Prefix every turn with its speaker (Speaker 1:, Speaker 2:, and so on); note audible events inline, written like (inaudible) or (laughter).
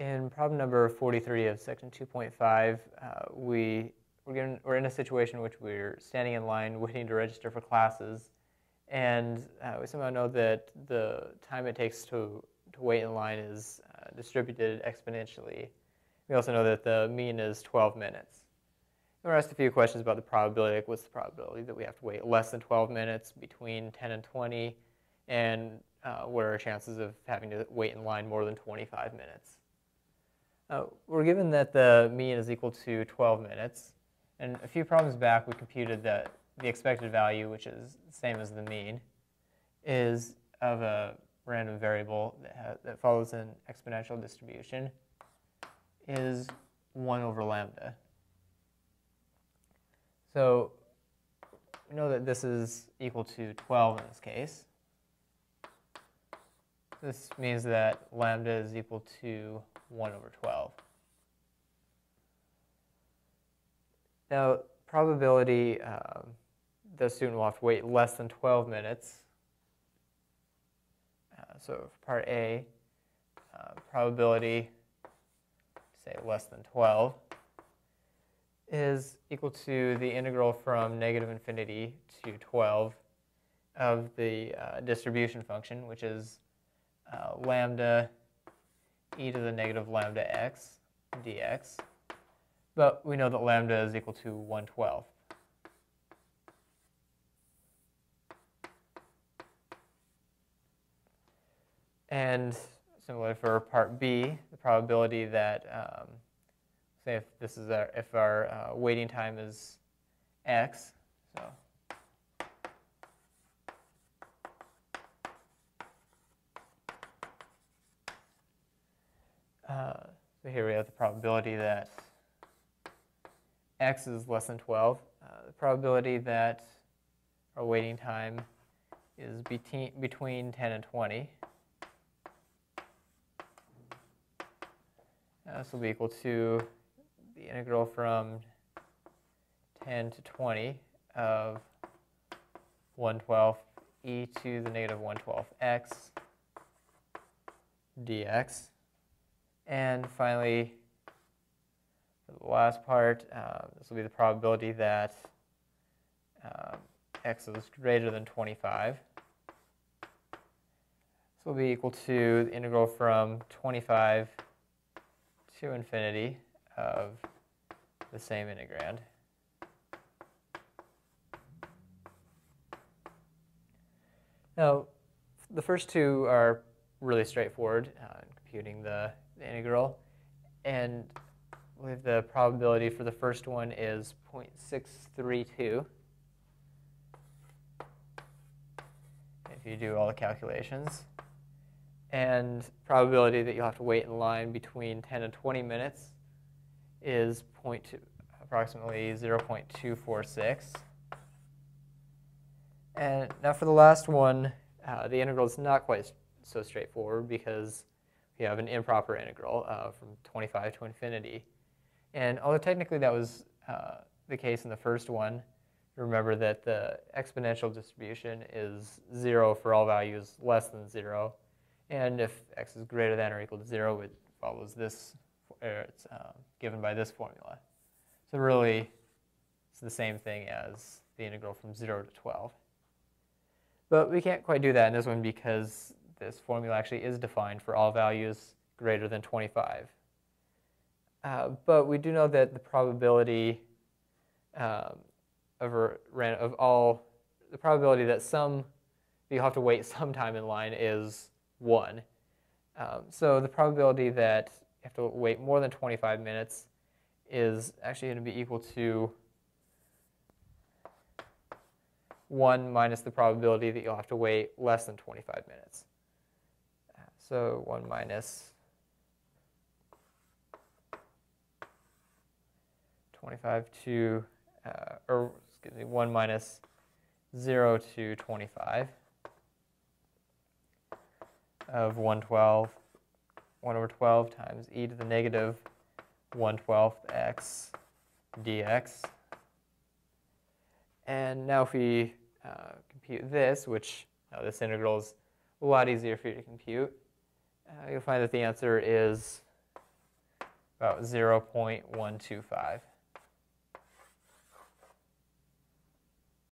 Speaker 1: In problem number 43 of section 2.5, uh, we, we're, we're in a situation in which we're standing in line waiting to register for classes, and uh, we somehow know that the time it takes to, to wait in line is uh, distributed exponentially. We also know that the mean is 12 minutes. we're asked a few questions about the probability, like what's the probability that we have to wait less than 12 minutes, between 10 and 20, and uh, what are our chances of having to wait in line more than 25 minutes. Uh, we're given that the mean is equal to 12 minutes. And a few problems back, we computed that the expected value, which is the same as the mean, is of a random variable that, that follows an exponential distribution, is 1 over lambda. So we know that this is equal to 12 in this case. This means that lambda is equal to 1 over 12. Now, probability, um, the student will have to wait less than 12 minutes. Uh, so for part A, uh, probability, say less than 12, is equal to the integral from negative infinity to 12 of the uh, distribution function, which is uh, lambda e to the negative lambda x dx. But we know that lambda is equal to 1 12th. And similarly for part B, the probability that, um, say if this is our, if our uh, waiting time is x, so Uh, here we have the probability that x is less than 12. Uh, the probability that our waiting time is between, between 10 and 20. Uh, this will be equal to the integral from 10 to 20 of 1 12th e to the negative 1 12th x dx. And finally, the last part, uh, this will be the probability that uh, x is greater than 25. This will be equal to the integral from 25 to infinity of the same integrand. Now, the first two are really straightforward uh, in computing the the integral. And with the probability for the first one is 0.632. If you do all the calculations. And probability that you'll have to wait in line between 10 and 20 minutes is point two, approximately 0.246. And now for the last one, uh, the integral is not quite so straightforward because you have an improper integral uh, from 25 to infinity. And although technically that was uh, the case in the first one, remember that the exponential distribution is 0 for all values less than 0. And if x is greater than or equal to 0, it follows this, it's uh, given by this formula. So really, it's the same thing as the integral from 0 to 12. But we can't quite do that in this one because this formula actually is defined for all values greater than 25. Uh, but we do know that the probability um, of, of all, the probability that some, you have to wait (laughs) some time in line is 1. Um, so the probability that you have to wait more than 25 minutes is actually going to be equal to 1 minus the probability that you'll have to wait less than 25 minutes. So 1 minus 25 to, uh, or excuse me, 1 minus 0 to 25 of 112, 1 over 12 times e to the negative 1 12th x dx. And now if we uh, compute this, which uh, this integral is a lot easier for you to compute, uh, you'll find that the answer is about 0.125.